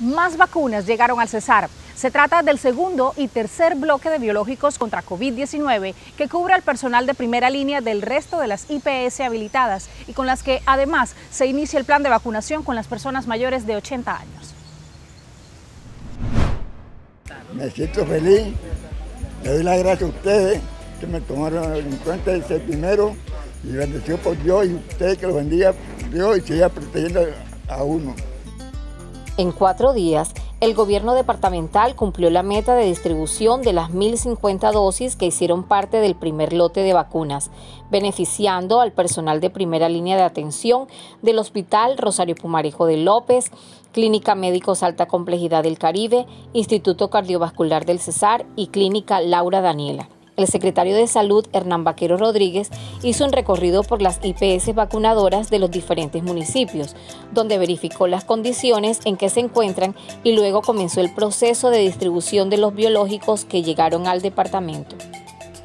Más vacunas llegaron al Cesar. Se trata del segundo y tercer bloque de biológicos contra COVID-19 que cubre al personal de primera línea del resto de las IPS habilitadas y con las que además se inicia el plan de vacunación con las personas mayores de 80 años. Me siento feliz, le doy las gracias a ustedes que me tomaron en cuenta ese primero y bendecido por Dios y ustedes que lo bendiga Dios y siga protegiendo a uno. En cuatro días, el gobierno departamental cumplió la meta de distribución de las 1.050 dosis que hicieron parte del primer lote de vacunas, beneficiando al personal de primera línea de atención del Hospital Rosario Pumarejo de López, Clínica Médicos Alta Complejidad del Caribe, Instituto Cardiovascular del Cesar y Clínica Laura Daniela el secretario de Salud, Hernán Vaquero Rodríguez, hizo un recorrido por las IPS vacunadoras de los diferentes municipios, donde verificó las condiciones en que se encuentran y luego comenzó el proceso de distribución de los biológicos que llegaron al departamento.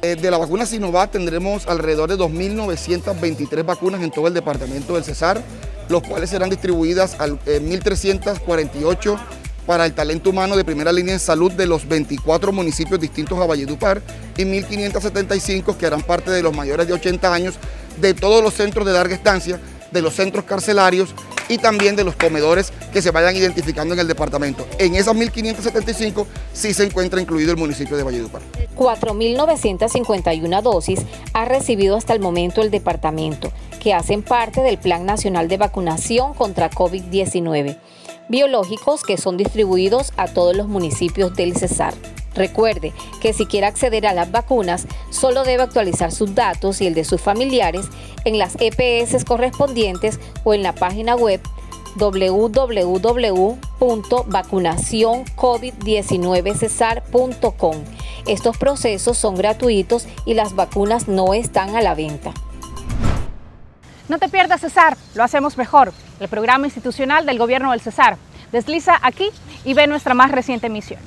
Eh, de la vacuna Sinovac tendremos alrededor de 2.923 vacunas en todo el departamento del Cesar, los cuales serán distribuidas a 1.348 para el talento humano de primera línea en salud de los 24 municipios distintos a Valledupar y 1.575 que harán parte de los mayores de 80 años de todos los centros de larga estancia, de los centros carcelarios y también de los comedores que se vayan identificando en el departamento. En esas 1.575 sí se encuentra incluido el municipio de Valledupar. 4.951 dosis ha recibido hasta el momento el departamento, que hacen parte del Plan Nacional de Vacunación contra COVID-19 biológicos que son distribuidos a todos los municipios del Cesar. Recuerde que si quiere acceder a las vacunas, solo debe actualizar sus datos y el de sus familiares en las EPS correspondientes o en la página web www.vacunacioncovid19cesar.com. Estos procesos son gratuitos y las vacunas no están a la venta. No te pierdas Cesar, lo hacemos mejor, el programa institucional del gobierno del Cesar. Desliza aquí y ve nuestra más reciente emisión.